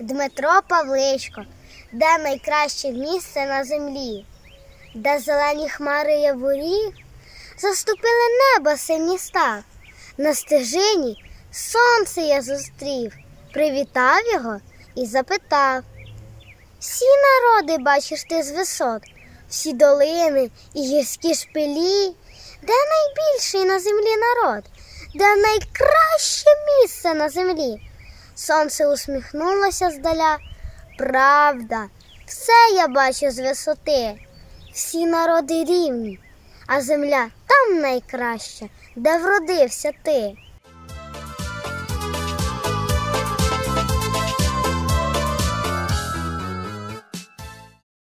Дмитро Павличко, де найкраще місце на землі, де зелені хмари яворі, заступили небо сині став. На стежині сонце я зустрів, привітав його і запитав. Всі народи бачиш ти з висот, всі долини і гірські шпилі, де найбільший на землі народ, де найкраще місце на землі. Сонце усміхнулося здаля. Правда, все я бачу з висоти. Всі народи рівні, а земля там найкраща, де вродився ти.